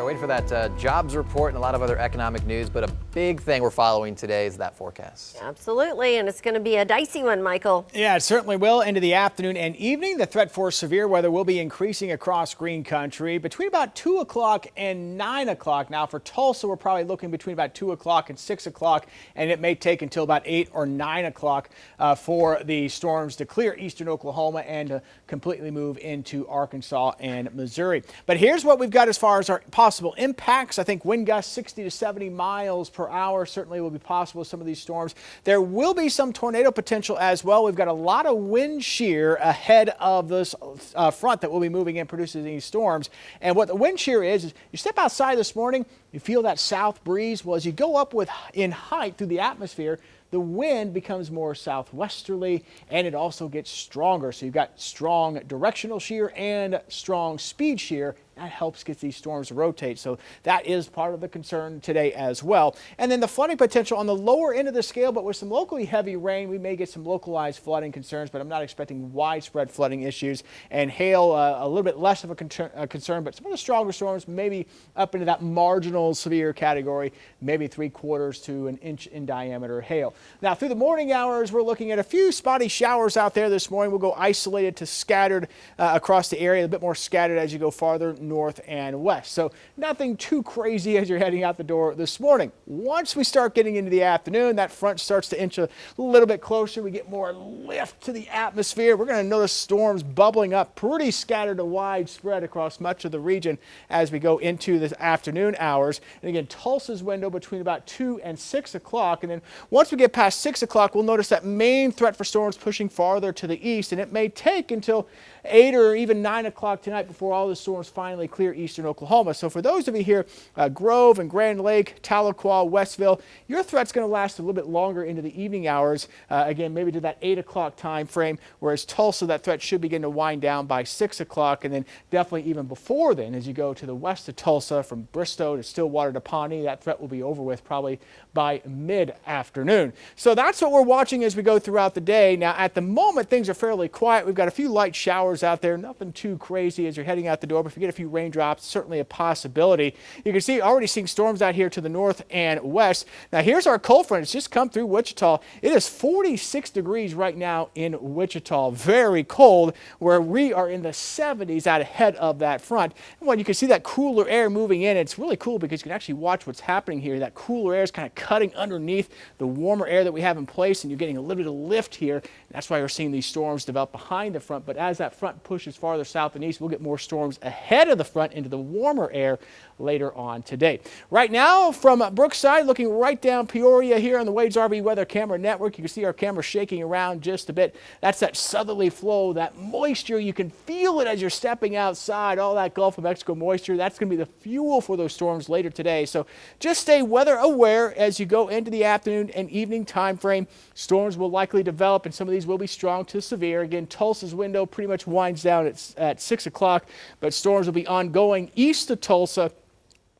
Sarah, waiting for that uh, jobs report and a lot of other economic news, but a big thing we're following today is that forecast. Absolutely, and it's going to be a dicey one, Michael. Yeah, it certainly will. Into the afternoon and evening, the threat for severe weather will be increasing across green country between about 2 o'clock and 9 o'clock. Now, for Tulsa, we're probably looking between about 2 o'clock and 6 o'clock, and it may take until about 8 or 9 o'clock uh, for the storms to clear eastern Oklahoma and to completely move into Arkansas and Missouri. But here's what we've got as far as our possible impacts. I think wind gusts 60 to 70 miles per hour certainly will be possible with some of these storms. There will be some tornado potential as well. We've got a lot of wind shear ahead of this uh, front that will be moving in producing these storms. And what the wind shear is, is you step outside this morning, you feel that south breeze. Well, as you go up with in height through the atmosphere, the wind becomes more southwesterly and it also gets stronger. So you've got strong directional shear and strong speed shear that helps get these storms to rotate. So that is part of the concern today as well. And then the flooding potential on the lower end of the scale, but with some locally heavy rain, we may get some localized flooding concerns, but I'm not expecting widespread flooding issues. And hail, uh, a little bit less of a, a concern, but some of the stronger storms maybe up into that marginal severe category, maybe three quarters to an inch in diameter hail. Now through the morning hours, we're looking at a few spotty showers out there this morning. We'll go isolated to scattered uh, across the area, a bit more scattered as you go farther north and west. So nothing too crazy as you're heading out the door this morning. Once we start getting into the afternoon, that front starts to inch a little bit closer. We get more lift to the atmosphere. We're going to notice storms bubbling up pretty scattered to widespread across much of the region as we go into the afternoon hours. And again, Tulsa's window between about 2 and 6 o'clock. And then once we get past 6 o'clock, we'll notice that main threat for storms pushing farther to the east. And it may take until 8 or even 9 o'clock tonight before all the storms finally clear eastern Oklahoma. So for those of you here, uh, Grove and Grand Lake, Tahlequah, Westville, your threat's going to last a little bit longer into the evening hours. Uh, again, maybe to that 8 o'clock time frame, whereas Tulsa, that threat should begin to wind down by 6 o'clock, and then definitely even before then, as you go to the west of Tulsa, from Bristow to Stillwater to Pawnee, that threat will be over with probably by mid-afternoon. So that's what we're watching as we go throughout the day. Now, at the moment, things are fairly quiet. We've got a few light showers out there, nothing too crazy as you're heading out the door, but if you get a few raindrops, certainly a possibility. You can see already seeing storms out here to the north and west. Now, here's our cold front. It's just come through Wichita. It is 46 degrees right now in Wichita. Very cold, where we are in the 70s out ahead of that front. And when you can see that cooler air moving in, it's really cool because you can actually watch what's happening here. That cooler air is kind of cutting underneath the warmer air that we have in place, and you're getting a little bit of lift here. That's why we're seeing these storms develop behind the front. But as that front pushes farther south and east, we'll get more storms ahead of the front into the warmer air later on today. Right now from Brookside, looking right down Peoria here on the Wade's RV Weather Camera Network, you can see our camera shaking around just a bit. That's that southerly flow, that moisture. You can feel it as you're stepping outside, all that Gulf of Mexico moisture. That's going to be the fuel for those storms later today. So just stay weather aware as you go into the afternoon and evening time frame. Storms will likely develop and some of these will be strong to severe. Again, Tulsa's window pretty much winds down at, at 6 o'clock, but storms will be ongoing east of Tulsa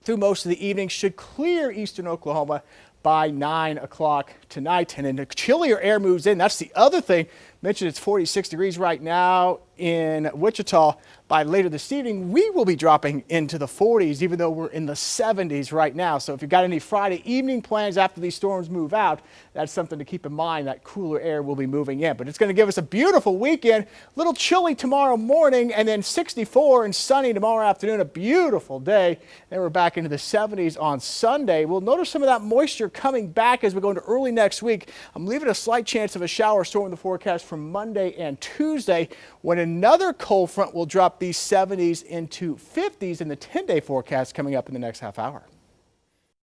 through most of the evening, should clear eastern Oklahoma by 9 o'clock tonight. And then the chillier air moves in. That's the other thing. Mentioned it's 46 degrees right now in Wichita by later this evening, we will be dropping into the 40s, even though we're in the 70s right now. So if you've got any Friday evening plans after these storms move out, that's something to keep in mind. That cooler air will be moving in. But it's going to give us a beautiful weekend. A little chilly tomorrow morning, and then 64 and sunny tomorrow afternoon. A beautiful day. Then we're back into the 70s on Sunday. We'll notice some of that moisture coming back as we go into early next week. I'm leaving a slight chance of a shower storm in the forecast for Monday and Tuesday when another cold front will drop these 70s into 50s in the 10-day forecast coming up in the next half hour.